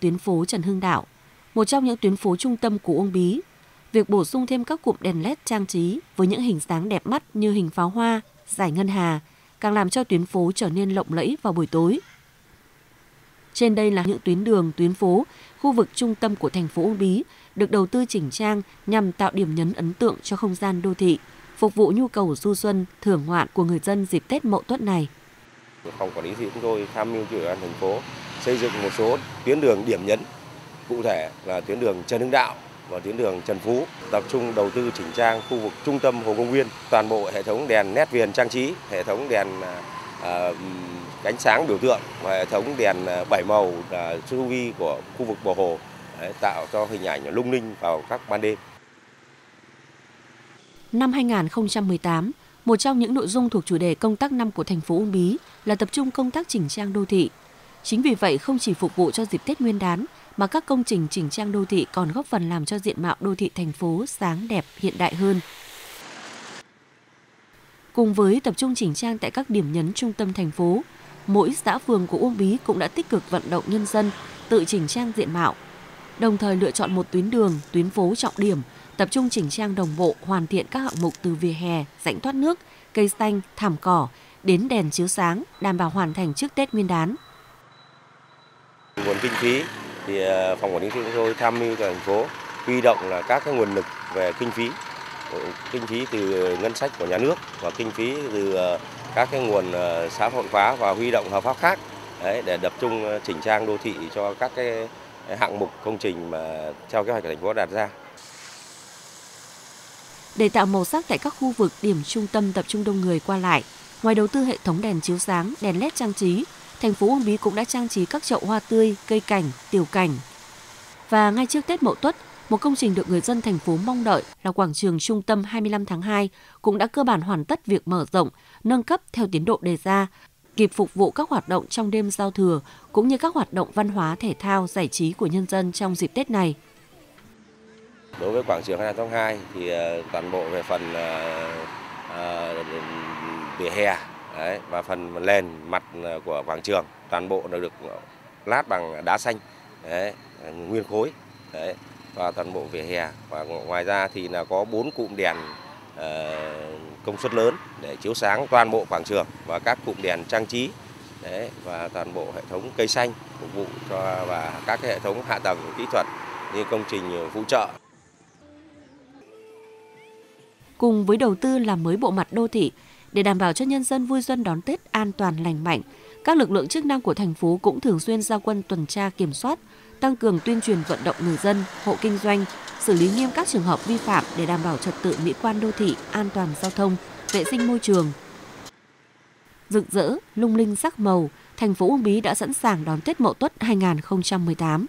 tuyến phố Trần Hưng Đạo, một trong những tuyến phố trung tâm của Uông Bí. Việc bổ sung thêm các cụm đèn led trang trí với những hình dáng đẹp mắt như hình pháo hoa, giải ngân hà, càng làm cho tuyến phố trở nên lộng lẫy vào buổi tối. Trên đây là những tuyến đường, tuyến phố, khu vực trung tâm của thành phố Uông Bí được đầu tư chỉnh trang nhằm tạo điểm nhấn ấn tượng cho không gian đô thị, phục vụ nhu cầu du xuân, thưởng ngoạn của người dân dịp Tết Mậu Tuất này. Phòng quản lý gì chúng tôi tham mưu cho ủy ban thành phố xây dựng một số tuyến đường điểm nhấn, cụ thể là tuyến đường Trần Hưng Đạo và tuyến đường Trần Phú, tập trung đầu tư chỉnh trang khu vực trung tâm Hồ Công Viên, toàn bộ hệ thống đèn nét viền trang trí, hệ thống đèn à, à ánh sáng biểu tượng và hệ thống đèn à, bảy màu là chu vi của khu vực bờ hồ để tạo cho hình ảnh lung linh vào các ban đêm. Năm 2018, một trong những nội dung thuộc chủ đề công tác năm của thành phố Uông Bí là tập trung công tác chỉnh trang đô thị. Chính vì vậy không chỉ phục vụ cho dịp Tết Nguyên đán mà các công trình chỉnh trang đô thị còn góp phần làm cho diện mạo đô thị thành phố sáng đẹp hiện đại hơn. Cùng với tập trung chỉnh trang tại các điểm nhấn trung tâm thành phố, mỗi xã phường của Uông Bí cũng đã tích cực vận động nhân dân tự chỉnh trang diện mạo, đồng thời lựa chọn một tuyến đường, tuyến phố trọng điểm, tập trung chỉnh trang đồng bộ hoàn thiện các hạng mục từ vỉa hè, rãnh thoát nước, cây xanh, thảm cỏ đến đèn chiếu sáng, đảm bảo hoàn thành trước Tết Nguyên đán. Nguồn kinh phí thì ờ, phòng quản lý chúng tôi tham mưu cho thành phố huy động là các cái nguồn lực về kinh phí ờ, kinh phí từ ngân sách của nhà nước và kinh phí từ ờ, các cái nguồn xã hội hóa và huy động hợp pháp khác đấy, để tập trung chỉnh trang đô thị cho các cái hạng mục công trình mà theo kế hoạch của thành phố đặt ra. Để tạo màu sắc tại các khu vực điểm trung tâm tập trung đông người qua lại, ngoài đầu tư hệ thống đèn chiếu sáng, đèn led trang trí, thành phố Uông Bí cũng đã trang trí các chậu hoa tươi, cây cảnh, tiểu cảnh. Và ngay trước Tết Mậu Tuất, một công trình được người dân thành phố mong đợi là quảng trường trung tâm 25 tháng 2 cũng đã cơ bản hoàn tất việc mở rộng, nâng cấp theo tiến độ đề ra, kịp phục vụ các hoạt động trong đêm giao thừa cũng như các hoạt động văn hóa thể thao giải trí của nhân dân trong dịp Tết này. Đối với quảng trường 25 tháng 2 thì ờ, toàn bộ về phần uh, uh, hè đấy, và phần nền mặt ờ, của quảng trường toàn bộ đều được ờ, lát bằng đá xanh. Đấy, nguyên khối. Đấy, và toàn bộ vỉa hè. Và ngoài ra thì là có bốn cụm đèn uh, công suất lớn để chiếu sáng toàn bộ quảng trường và các cụm đèn trang trí. Đấy, và toàn bộ hệ thống cây xanh phục vụ cho và các hệ thống hạ tầng kỹ thuật như công trình phụ trợ. Cùng với đầu tư làm mới bộ mặt đô thị để đảm bảo cho nhân dân vui xuân đón Tết an toàn lành mạnh. Các lực lượng chức năng của thành phố cũng thường xuyên giao quân tuần tra kiểm soát, tăng cường tuyên truyền vận động người dân, hộ kinh doanh, xử lý nghiêm các trường hợp vi phạm để đảm bảo trật tự mỹ quan đô thị, an toàn giao thông, vệ sinh môi trường. Rực rỡ, lung linh sắc màu, thành phố Uông Bí đã sẵn sàng đón Tết Mậu Tuất 2018.